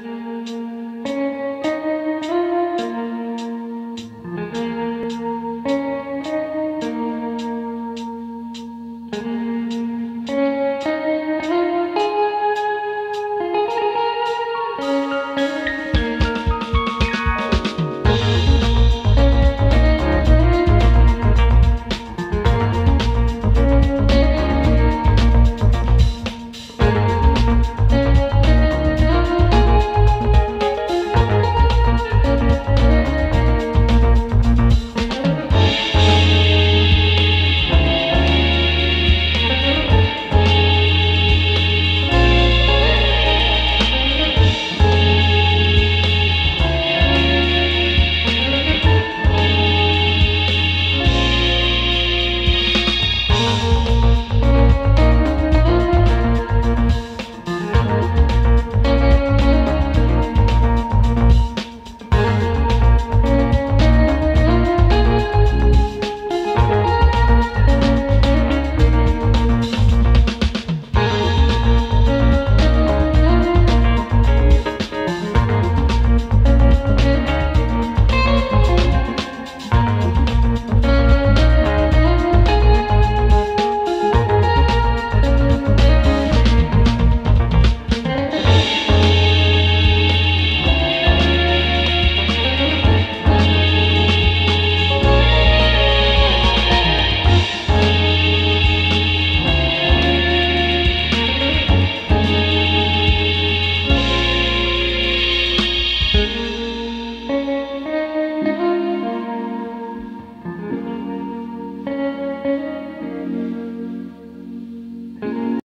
Música